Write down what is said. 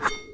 you